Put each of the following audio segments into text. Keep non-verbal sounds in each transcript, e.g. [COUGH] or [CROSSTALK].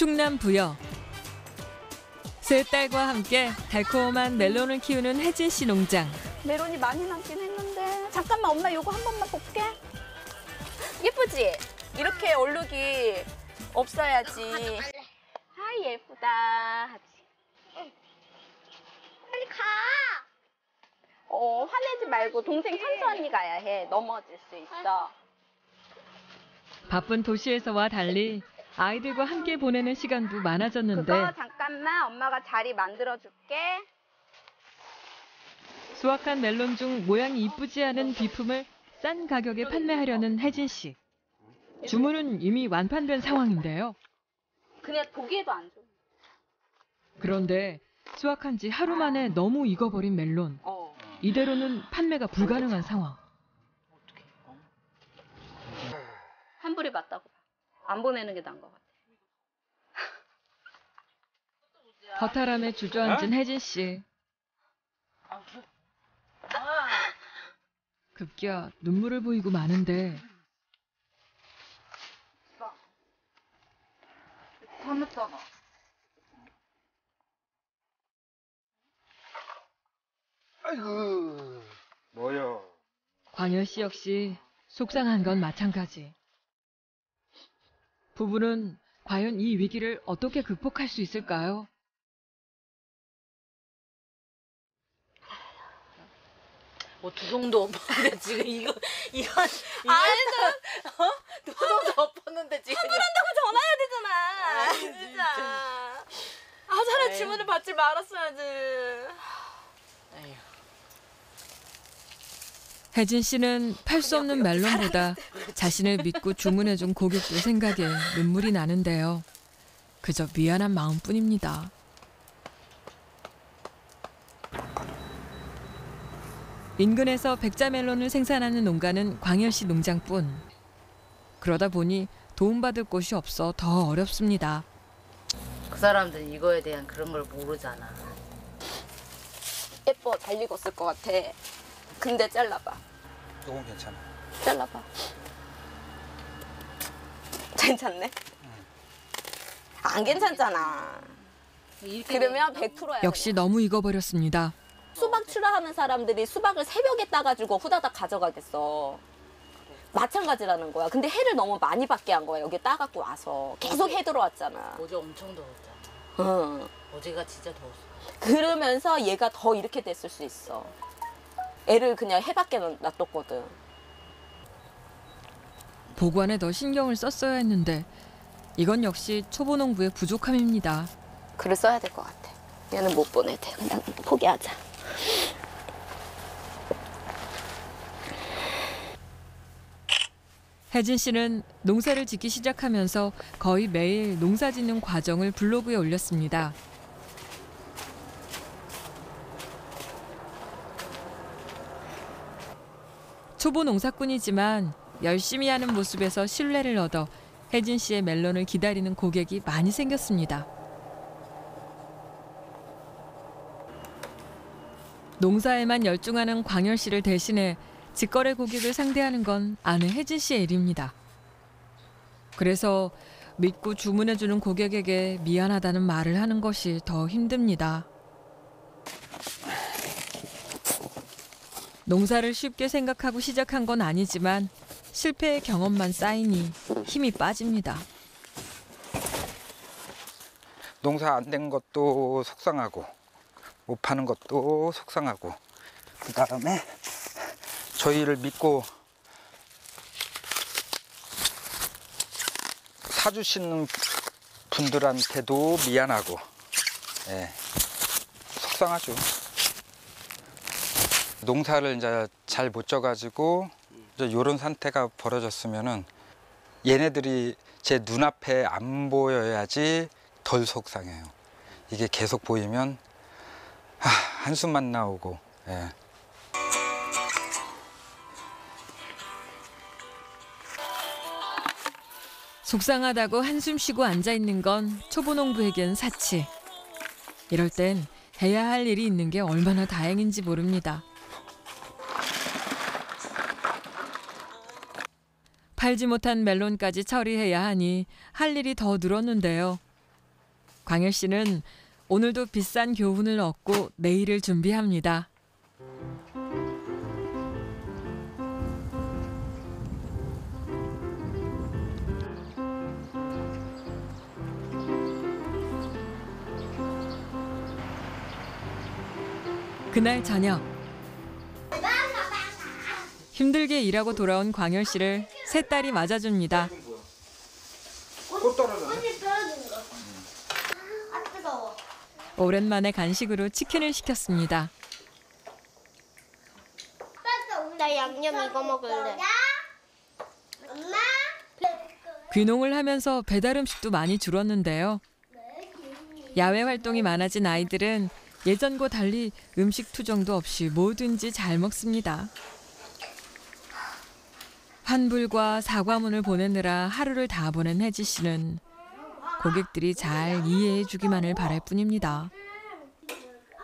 충남 부여. 세 딸과 함께 달콤한 멜론을 키우는 혜진 씨 농장. 메론이 많이 남긴 했는데 잠깐만 엄마 요거 한 번만 볼게 예쁘지? 이렇게 얼룩이 없어야지 하이 예쁘다 하지 빨리 가. 어 화내지 말고 동생 천천히 가야 해 넘어질 수 있어 바쁜 도시에서와 달리 아이들과 함께 보내는 시간도 많아졌는데 그거 잠깐만 엄마가 자리 만들어 줄게 수확한 멜론 중 모양이 이쁘지 않은 비품을 싼 가격에 판매하려는 혜진 씨. 주문은 이미 완판된 상황인데요. 그냥 보기에도 안 좋아 그런데 수확한 지 하루 만에 너무 익어버린 멜론. 어. 이대로는 판매가 불가능한 상황. 환불이 맞다고 봐. 안 보내는 게 나은 것 같아. [LAUGHS] 허탈함에 주저앉은 혜진 씨. 급기야 눈물을 보이고 마는데. 화났잖아. 아이고. 뭐야 광열 씨 역시 속상한 건 마찬가지. 부부는 과연 이 위기를 어떻게 극복할 수 있을까요? 뭐 두 송도 엎었는데 [LAUGHS] 지금 이거 이건 이건 어? 두 송도 엎었는데 지금 전화해야 되잖아 아이, 진짜 진짜. 아 차라리 아이. 주문을 받지 말았어야지 에휴, 혜진 씨는 팔 수 없는 멜론보다 자신을 믿고 주문해준 고객들 생각에 눈물이 나는데요. 그저 미안한 마음뿐입니다. 인근에서 백자 멜론을 생산하는 농가는 광열 씨 농장뿐. 그러다 보니 도움받을 곳이 없어 더 어렵습니다. 그 사람들은 이거에 대한 그런 걸 모르잖아. 예뻐 잘 익었을 것 같아 근데 잘라봐 조금 괜찮아 잘라봐. 괜찮네? 안 괜찮잖아. 그러면 100%야 역시 너무 익어버렸습니다. 수박 출하하는 사람들이 수박을 새벽에 따가지고 후다닥 가져가겠어. 마찬가지라는 거야. 근데 해를 너무 많이 받게 한 거야. 여기 따갖고 와서. 계속 해 들어왔잖아. 어제 엄청 더웠잖아. 응. 어제가 진짜 더웠어. 그러면서 얘가 더 이렇게 됐을 수 있어 애를 그냥 해밖에 놔뒀거든 보관에 더 신경을 썼어야 했는데 이건 역시 초보 농부의 부족함입니다. 글을 써야 될 것 같아. 얘는 못 보내 돼. 그냥 포기하자. 혜진 씨는 농사를 짓기 시작하면서 거의 매일 농사 짓는 과정을 블로그에 올렸습니다. 초보 농사꾼이지만 열심히 하는 모습에서 신뢰를 얻어 혜진 씨의 멜론을 기다리는 고객이 많이 생겼습니다. 농사에만 열중하는 광열 씨를 대신해 직거래 고객을 상대하는 건 아내 혜진 씨의 일입니다. 그래서 믿고 주문해주는 고객에게 미안하다는 말을 하는 것이 더 힘듭니다. 농사를 쉽게 생각하고 시작한 건 아니지만 실패의 경험만 쌓이니 힘이 빠집니다. 농사 안 된 것도 속상하고 못 파는 것도 속상하고 그 다음에 저희를 믿고 사주시는 분들한테도 미안하고 예, 속상하죠. 농사를 이제 잘 못 져가지고 이제 이런 상태가 벌어졌으면은 얘네들이 제 눈앞에 안 보여야지 덜 속상해요. 이게 계속 보이면 하, 한숨만 나오고 예. 속상하다고 한숨 쉬고 앉아 있는 건 초보 농부에겐 사치. 이럴 땐 해야 할 일이 있는 게 얼마나 다행인지 모릅니다. 팔지 못한 멜론까지 처리해야 하니 할 일이 더 늘었는데요. 광열 씨는 오늘도 비싼 교훈을 얻고 내일을 준비합니다. 그날 저녁 힘들게 일하고 돌아온 광열 씨를 새 딸이 맞아줍니다. 꽃 떨어져. 꽃이 떨어진 거. 아 뜨거워. 오랜만에 간식으로 치킨을 시켰습니다. 나 양념 이거 먹을래. 엄마. 귀농을 하면서 배달 음식도 많이 줄었는데요. 야외 활동이 많아진 아이들은 예전과 달리 음식 투정도 없이 뭐든지 잘 먹습니다. 환불과 사과문을 보내느라 하루를 다 보낸 혜지 씨는 고객들이 잘 이해해 주기만을 바랄 뿐입니다.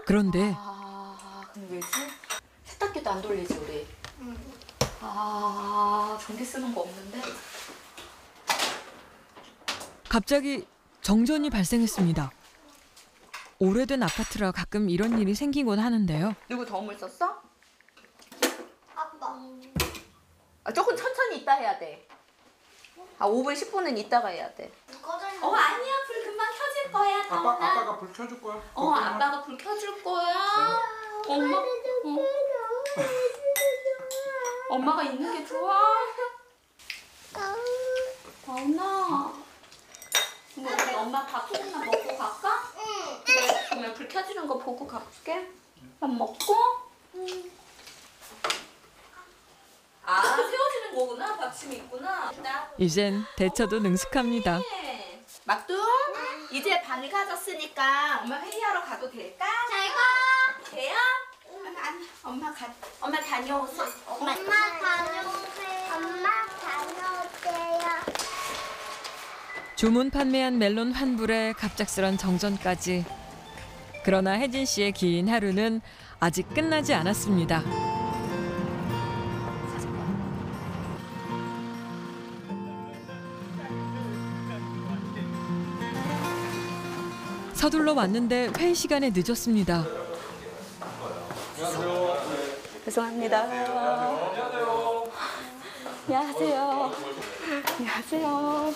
그런데 아, 왜지? 세탁기도 안 돌리지 우리. 아, 전기 쓰는 거 없는데? 갑자기 정전이 발생했습니다. 오래된 아파트라 가끔 이런 일이 생기곤 하는데요. 누구 덤을 썼어? 아빠. 아, 조금 천천히 있다 해야 돼. 아, 5분 10분은 있다가 해야 돼. 꺼져 있는 어, 아니야. 불 금방 켜질 거야. 아빠 아빠가 불 켜줄 거야. 어, 아빠가 불 켜줄 거야. 엄마, 어. [LAUGHS] 엄마가 있는 게 좋아. 엄마. 뭐 우리 엄마 밥 조금만 먹고 갈까? 응. 그래, 그러면 불 켜지는 거 보고 갈게. 밥 먹고. 아, 세워지는 거구나. 받침이 있구나. 나 이젠 대처도 능숙합니다. 막둥, 이제 방을 가졌으니까 엄마 회의하러 가도 될까? 잘 가. 돼요? 아니, 엄마 가, 엄마 다녀오세요. 엄마 다녀오세요. 엄마 다녀오세요. 주문 판매한 멜론 환불에 갑작스런 정전까지. 그러나 혜진 씨의 긴 하루는 아직 끝나지 않았습니다. 서둘러 왔는데 회의 시간에 늦었습니다. 죄송합니다. 안녕하세요. 안녕하세요.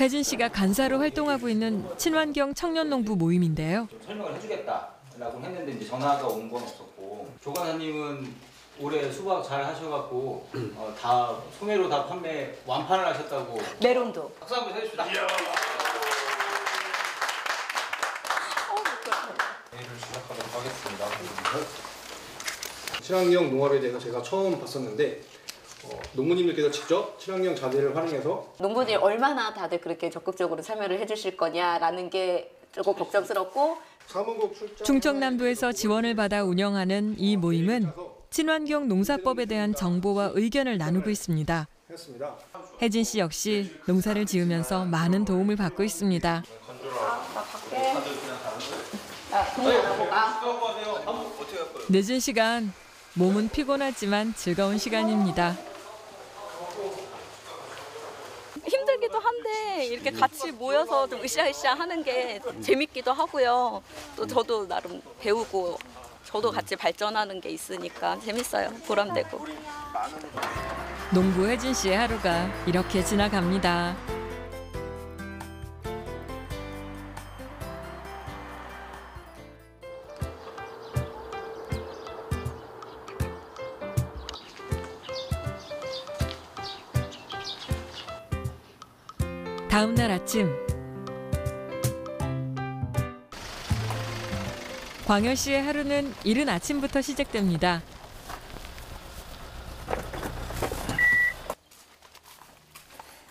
혜진 씨가 간사로 활동하고 있는 친환경 청년농부 모임인데요. 설명을 해주겠다라고 했는데 이제 전화가 온 건 없었고 조관사님은 올해 수박 잘 하셔갖고 어, 다 소매로 다 판매 완판을 하셨다고 메론도. 박수 한번 해주시다. 회의를 시작하도록 하겠습니다. 친환경 농업에 대해서 제가 처음 봤었는데 어, 농부님들께서 직접 친환경 자재를 활용해서 농부들이 얼마나 다들 그렇게 적극적으로 참여를 해주실 거냐라는 게 조금 걱정스럽고 사무국 출장 충청남도에서 지원을 받아 운영하는 이 모임은 친환경 농사법에 대한 정보와 의견을 나누고 있습니다. 했습니다. 혜진 씨 역시 농사를 지으면서 많은 도움을 받고 있습니다. 늦은 시간 몸은 피곤하지만 즐거운 시간입니다. 힘들기도 한데 이렇게 같이 모여서 좀 으쌰으쌰 하는 게 재밌기도 하고요. 또 저도 나름 배우고 저도 같이 발전하는 게 있으니까 재밌어요. 보람되고. 농부 혜진 씨의 하루가 이렇게 지나갑니다. 다음 날 아침 광열 씨의 하루는 이른 아침부터 시작됩니다.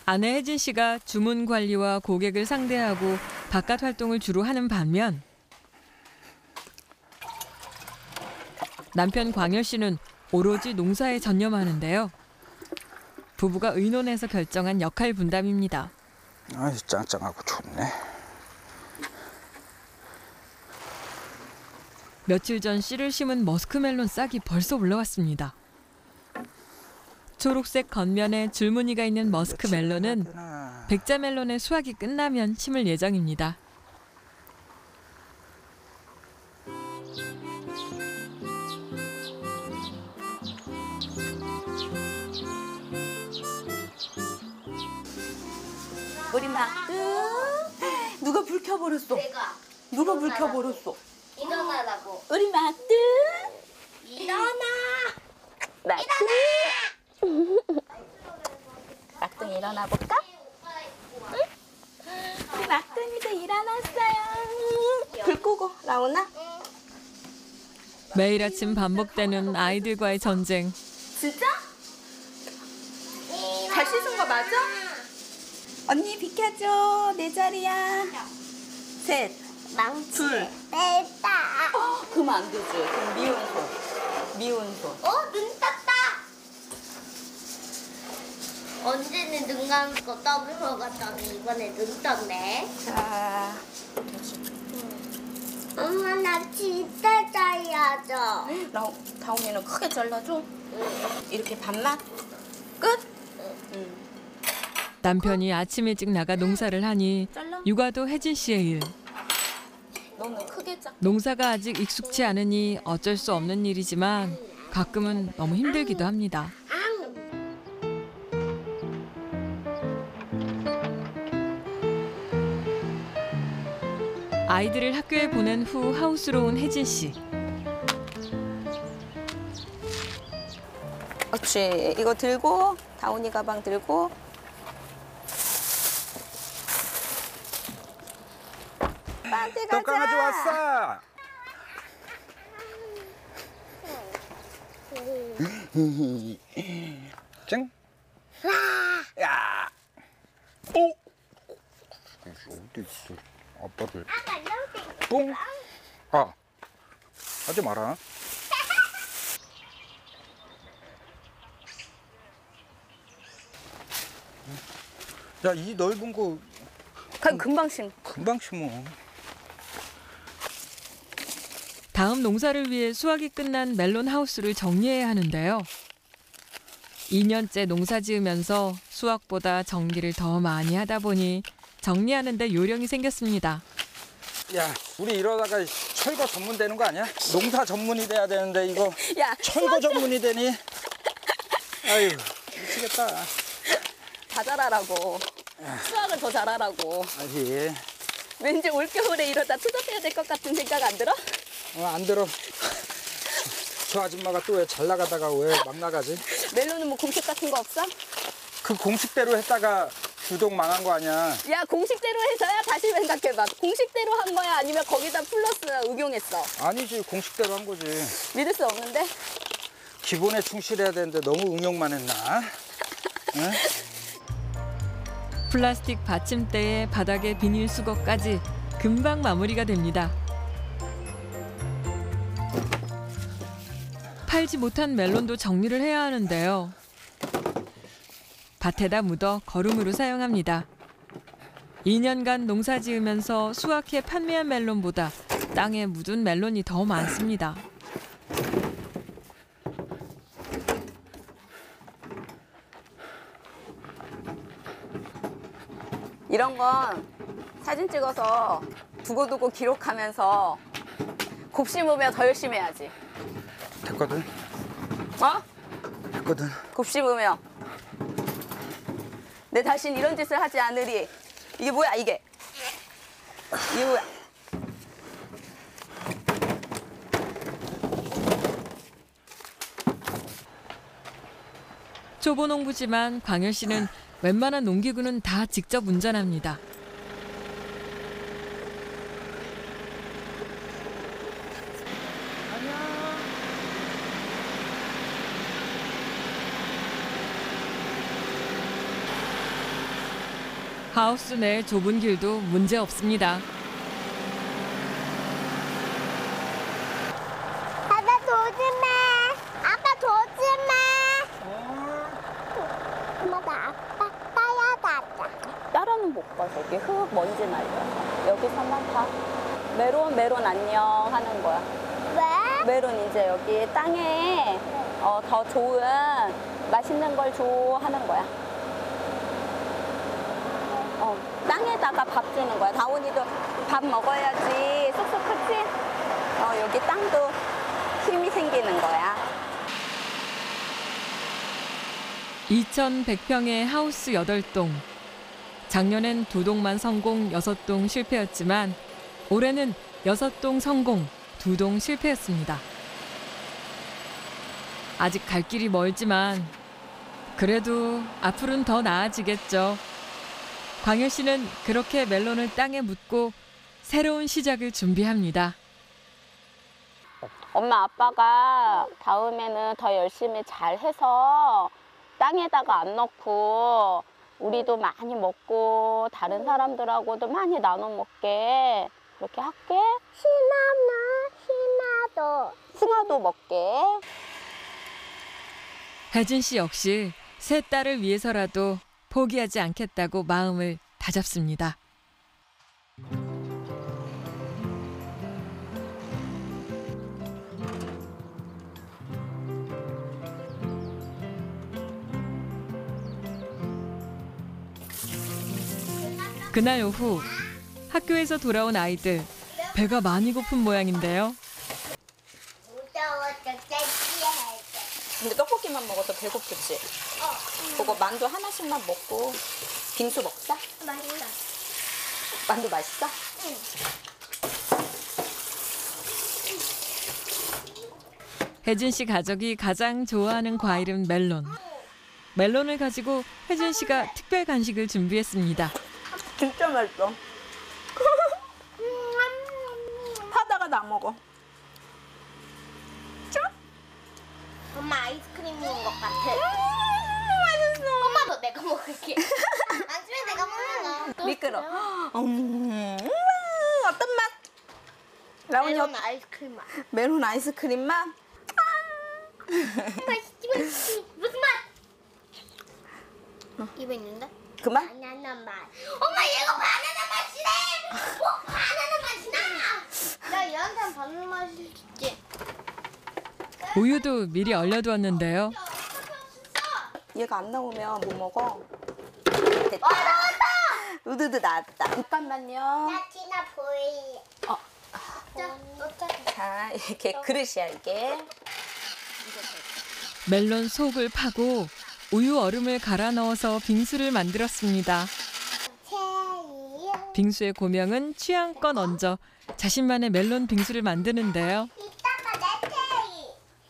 아내 혜진 씨가 주문 관리와 고객을 상대하고 바깥 활동을 주로 하는 반면 남편 광열 씨는 오로지 농사에 전념하는데요. 부부가 의논해서 결정한 역할 분담입니다. 아이 짱짱하고 좋네. 며칠 전 씨를 심은 머스크멜론 싹이 벌써 올라왔습니다. 초록색 겉면에 줄무늬가 있는 머스크멜론은 하나. 백자 멜론의 수확이 끝나면 심을 예정입니다. 막두 누가 불 켜버렸어? 내가 누가 불 켜버렸어? 일어나라고. 우리 막두 일어나. 막두 막둥 일어나 볼까? 우리 막둥이도 일어났어요. 불 끄고 라오나? 매일 아침 반복되는 아이들과의 전쟁. 진짜? 잘 씻은 거 맞아? 언니 비켜줘 내 자리야. 셋. 망치. 둘. 뺐다. 어, 그러면 안 되지. 그럼 미운 손. 미운 손. 어, 눈 떴다. 언제는 눈 감고 떡을 먹었더니 이번에 눈 떴네. 자, 엄마 나 진짜 잘라줘. 라오, 다홍이는 크게 잘라줘. 이렇게 반만 끝. 응. 남편이 아침 일찍 나가 농사를 하니. 육아도 혜진 씨의 일. 너는 크게 짜. 농사가 아직 익숙치 않으니 어쩔 수 없는 일이지만 가끔은 너무 힘들기도 합니다. 아이들을 학교에 보낸 후 하우스로 온 혜진 씨. 그렇지. 이거 들고 다운이 가방 들고. 빠한테 가자. 또 강아지 왔어. 찡. 야. 오. 어디 있어? 아빠를. 뿡. 아. 하지 마라. 야, 이 넓은 거 금방 심. 금방 심어. 다음 농사를 위해 수확이 끝난 멜론 하우스를 정리해야 하는데요. 2년째 농사 지으면서 수확보다 정리를 더 많이 하다 보니 정리하는데 요령이 생겼습니다. 야, 우리 이러다가 철거 전문 되는 거 아니야? 농사 전문이 돼야 되는데 이거 야, 철거 전문이 되니? 아유, 미치겠다. 다 잘하라고. 수학을 더 잘하라고. 아니, 왠지 올겨울에 이러다 투잡해야 될 것 같은 생각 안 들어? 어, 안 들어. 저 아줌마가 또 왜 잘 나가다가 왜 막 나가지? 멜론은 뭐 공식 같은 거 없어? 그 공식대로 했다가 주동 망한 거 아니야? 야, 공식대로 해서야 다시 생각해봐. 공식대로 한 거야? 아니면 거기다 플러스 응용했어? 아니지, 공식대로 한 거지. 믿을 수 없는데? 기본에 충실해야 되는데 너무 응용만 했나? 응? 플라스틱 받침대에 바닥에 비닐 수거까지 금방 마무리가 됩니다. 팔지 못한 멜론도 정리를 해야 하는데요. 밭에다 묻어 거름으로 사용합니다. 2년간 농사 지으면서 수확해 판매한 멜론보다 땅에 묻은 멜론이 더 많습니다. 이런 건 사진 찍어서 두고두고 기록하면서 곱씹으면 더 열심히 해야지. 됐거든, 어? 됐거든. 곱씹으며 내 다신 이런 짓을 하지 않으리. 이게 뭐야 이게? 이게 뭐야? 초보 농부지만 광열 씨는 웬만한 농기구는 다 직접 운전합니다. 하우스 내 좁은 길도 문제 없습니다. 아빠 조심해. 아빠 조심해. 엄마 나 아빠 따라가자. 따라는 못 가. 저기 흙 먼지 날려. 여기서만 가. 메론 메론 안녕 하는 거야. 왜? 메론 이제 여기 땅에 어, 더 좋은 맛있는 걸 줘 하는 거야. 땅에다가 밥 주는 거야. 다온이도 밥 먹어야지 쑥쑥 크지? 어, 여기 땅도 힘이 생기는 거야. 2,100평의 하우스 8동. 작년엔 두 동만 성공, 여섯 동 실패였지만 올해는 여섯 동 성공, 두동 실패였습니다. 아직 갈 길이 멀지만 그래도 앞으로는 더 나아지겠죠. 광열 씨는 그렇게 멜론을 땅에 묻고 새로운 시작을 준비합니다. 엄마 아빠가 다음에는 더 열심히 잘 해서 땅에다가 안 넣고 우리도 많이 먹고 다른 사람들하고도 많이 나눠 먹게 그렇게 할게. 시나나 시나도 숭아도 먹게. 혜진 씨 역시 세 딸을 위해서라도 포기하지 않겠다고 마음을 다잡습니다. 그날 오후 학교에서 돌아온 아이들 배가 많이 고픈 모양인데요. 근데 떡볶이만 먹어서 배고프지? 그거 만두 하나씩만 먹고 빙수 먹자. 맛있다 만두 맛있어? 혜진 씨 가족이 가장 좋아하는 과일은 멜론. 멜론을 가지고 혜진 씨가 특별 간식을 준비했습니다. 진짜 맛있어. 하다가 다 먹어. 엄마 아이스크림인 것 같아 엄마도 내가 먹을게 [LAUGHS] 안 주면 내가 먹는 거 미끄러. 음, 어떤 맛? 라온이 멜론 아이스크림 맛 메론 아이스크림 맛? 맛있지 맛있지 무슨 맛? 입에 있는데? 그 맛? 바나나 맛 엄마 얘가 바나나 맛이래 뭐 바나나 맛이 나! 나 얘한테는 바나나 맛이 있지 우유도 미리 얼려두었는데요. 얘가 안 나오면 못 먹어. 됐다. 우드드 나왔다. 잠깐만요. 나 티나 보이 어. 자. 자, 이렇게 그릇이야, 이게. 멜론 속을 파고 우유 얼음을 갈아 넣어서 빙수를 만들었습니다. 빙수의 고명은 취향껏 얹어 자신만의 멜론 빙수를 만드는데요. 이따가 내 체리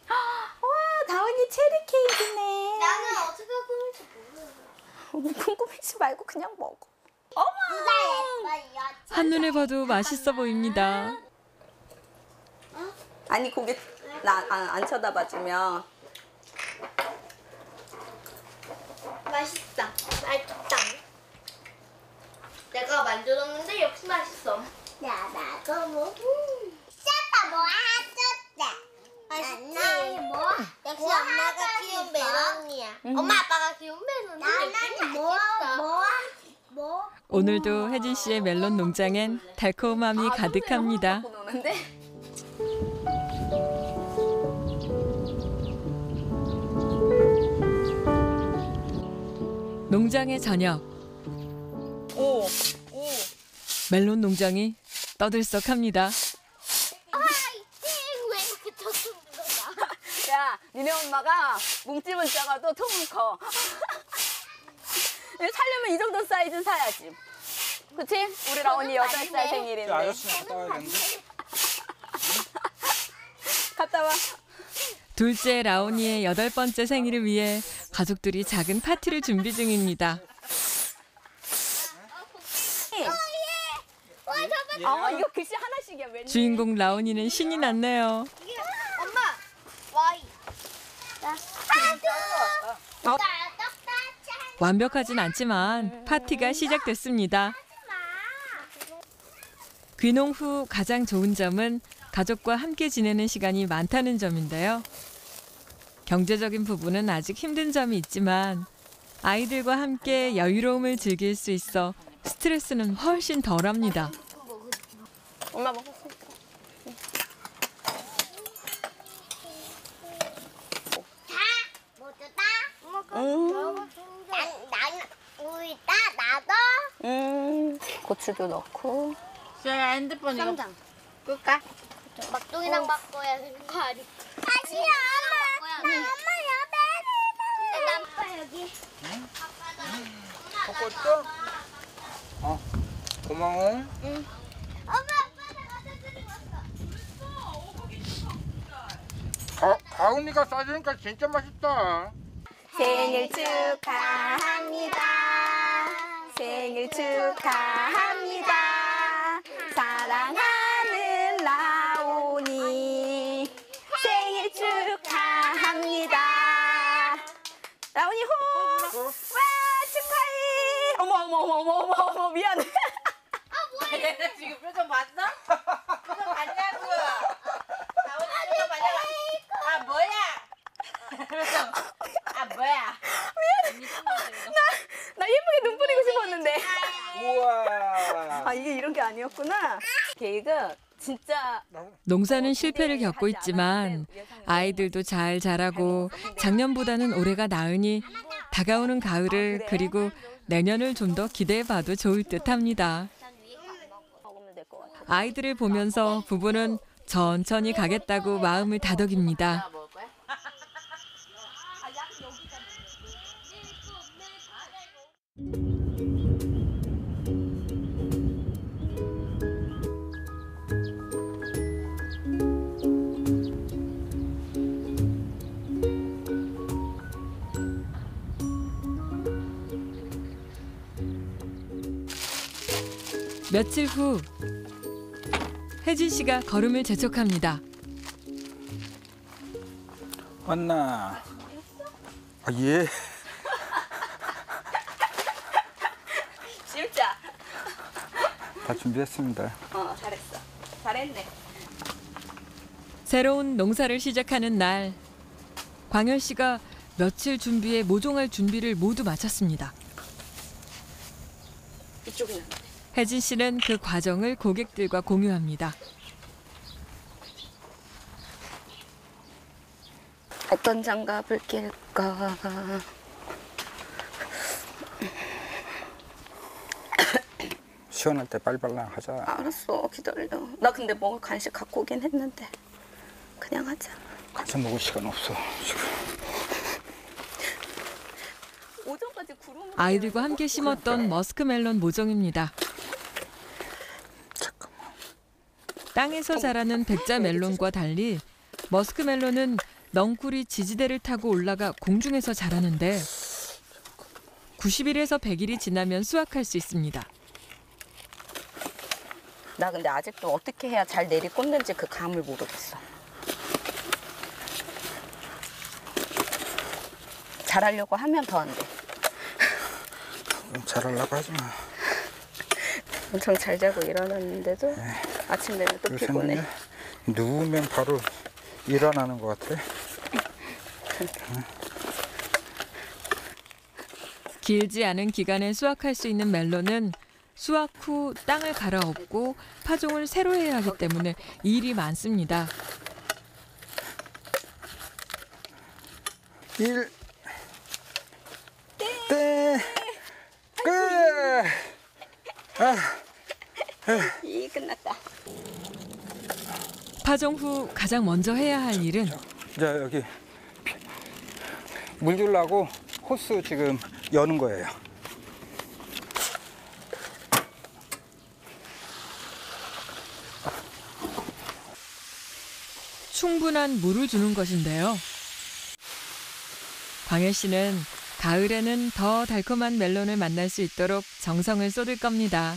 와, 다운이 체리 케이크네. 나는 어떻게 꾸밀지 몰라 궁금해지 말고 그냥 먹어. 누가 예뻐요 한눈에 봐도 맛있어 보입니다. 아니, 고개 나, 안, 안 쳐다봐주면. 맛있다. 맛있다. 내가 만들었는데 역시 맛있어. 야 나도 뭐 짜다 뭐 하셨대 맛있지. 뭐 역시 엄마가 키운 멜론이야 엄마 아빠가 키운 멜론이 나는 뭐뭐 뭐? 오늘도 혜진 씨의 멜론 농장엔 달콤함이 가득합니다. [LAUGHS] 농장의 저녁. 오, 오. 멜론 농장이 떠들썩합니다. 거야 야, 니네 엄마가 뭉집은 작아도 통은 커. 살려면 이 정도 사이즈 사야지. 그치? 우리 라온이 여덟 살 생일인데. 갔다 와야겠는데? [LAUGHS] 갔다 와. 둘째 라온이의 여덟 번째 생일을 위해 가족들이 작은 파티를 준비 중입니다. 아, 이거 글씨 하나씩이야, 웬일. 주인공 라온이는 신이 났네요. 엄마 와이 나 아두 어? 완벽하진 않지만 파티가 시작됐습니다. 귀농 후 가장 좋은 점은 가족과 함께 지내는 시간이 많다는 점인데요. 경제적인 부분은 아직 힘든 점이 있지만 아이들과 함께 여유로움을 즐길 수 있어 스트레스는 훨씬 덜합니다. 엄마 먹었어. 모두 다 먹어 나도 음. 음, 고추도 넣고. 시아야 핸드폰 이거 쌈장. 끌까? 막둥이랑 바꿔야 되는 거 아니? 아시야 엄마. 나 엄마 옆에. 나 여기. 먹고 있어? 어 고마워 엄마 아빠가 가서 왔어. 어, 가은이가 싸주니까 진짜 맛있다 생일 축하합니다. 생일 축하합니다. 사랑하는 라온이 생일 축하합니다. 라온이 호! 와 축하해! 어머 어머 어머 어머 어머 어머 미안해. 얘네 [LAUGHS] 지금 표정 봤어? 표정 봤냐고 나오는 표정 봤냐고 아 뭐야 [LAUGHS] 아 뭐야 나 예쁘게 눈 뿌리고 싶었는데. 우와 아 이게 이런 게 아니었구나. 계획은 진짜 농사는 실패를 겪고 있지만 아이들도 잘 자라고 작년보다는 올해가 나으니 다가오는 가을을 그리고 내년을 좀 더 기대해봐도 좋을 듯합니다. 아이들을 보면서 부부는 천천히 가겠다고 마음을 다독입니다. 며칠 후 혜진 씨가 걸음을 재촉합니다. 왔나 아 예 진짜. 다 준비했습니다 어 잘했어. 잘했네. 새로운 농사를 시작하는 날 광현 씨가 며칠 준비에 모종할 준비를 모두 마쳤습니다. 이쪽이는. 혜진 씨는 그 과정을 고객들과 공유합니다. 어떤 장갑을 낄까? 시원할 때 빨리빨리 하자 알았어 기다려. 나 근데 뭐 간식 갖고 오긴 했는데 그냥 하자. 같이 먹을 시간 없어 지금 오전까지 구름. 아이들과 함께 심었던 머스크멜론 모종입니다. 잠깐만 땅에서 자라는 백자 멜론과 달리 머스크 멜론은 넝쿨이 지지대를 타고 올라가 공중에서 자라는데 90일에서 100일이 지나면 수확할 수 있습니다. 나 근데 아직도 어떻게 해야 잘 내리 꽂는지 그 감을 모르겠어. 잘하려고 하면 더 안 돼. 잘하려고 하지 마 엄청 잘 자고 일어났는데도 아침 되면 또 피곤해. 누우면 바로 일어나는 것 같아 길지 않은 기간에 수확할 수 있는 멜론은 수확 후 땅을 갈아엎고 파종을 새로 해야 하기 때문에 일이 많습니다. 일, 땡, 끝. 이 끝났다. 파종 후 가장 먼저 해야 할 일은 자 여기 물 주려고 호스 지금 여는 거예요. 충분한 물을 주는 것인데요. 광현 씨는 가을에는 더 달콤한 멜론을 만날 수 있도록 정성을 쏟을 겁니다.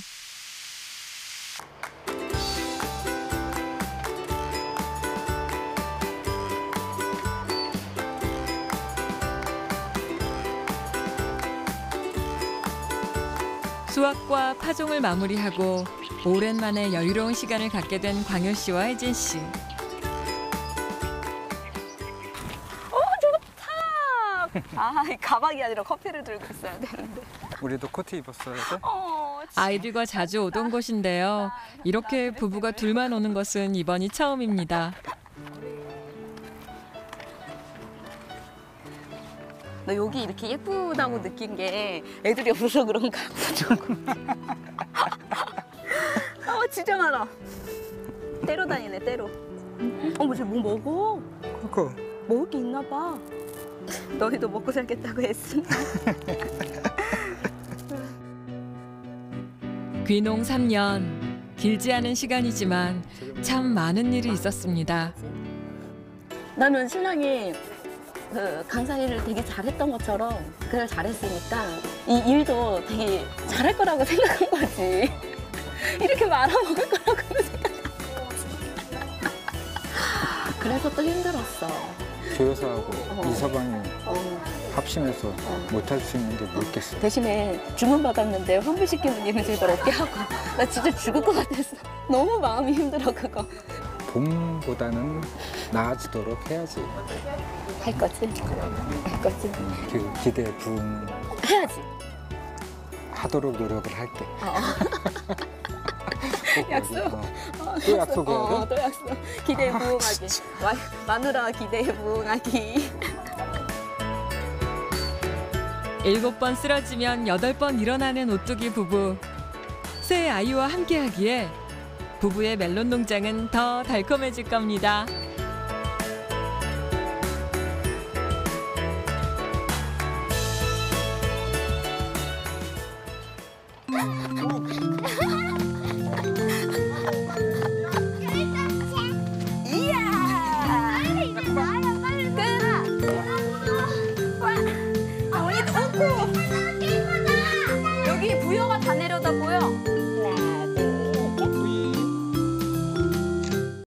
수확과 파종을 마무리하고 오랜만에 여유로운 시간을 갖게 된 광현 씨와 혜진 씨. 아, 이 가방이 아니라 커피를 들고 있어야 되는데. 우리도 코트 입었어야 돼? 어, 아이들과 자주 오던 곳인데요. 이렇게 부부가 둘만 오는 것은 이번이 처음입니다. 나 여기 이렇게 예쁘다고 느낀 게 애들이 없어서 그런가. 아 [LAUGHS] 진짜 많아. 때로 다니네 때로. 어머 쟤뭐 먹어? 그거 먹을 게 있나 봐. 너희도 먹고 살겠다고 했으면. [LAUGHS] 귀농 3년 길지 않은 시간이지만 참 많은 일이 있었습니다. 나는 신랑이 그 강사 일을 되게 잘했던 것처럼 그걸 잘했으니까 이 일도 되게 잘할 거라고 생각한 거지. [LAUGHS] 이렇게 말아먹을 거라고 [LAUGHS] 생각. 그래서 또 힘들었어. 교여사하고 어. 이서방이 어. 합심해서 못할 수 있는 게 뭐 있겠어. 대신에 주문 받았는데 환불시키는 일은 제발 없게 하고 나 진짜 죽을 것 같았어. 너무 마음이 힘들어 그거. 봄보다는 나아지도록 해야지. 할 거지? 할 거지? 그 기대에 부응하도록 해야지. 노력을 할게. [LAUGHS] 꼭 약속. 어, 또 약속해야 돼? 어, 또 약속. 기대에 부응하기. 마, 마누라 기대에 부응하기. [LAUGHS] 일곱 번 쓰러지면 여덟 번 일어나는 오뚜기 부부. 새 아이와 함께하기에 부부의 멜론 농장은 더 달콤해질 겁니다.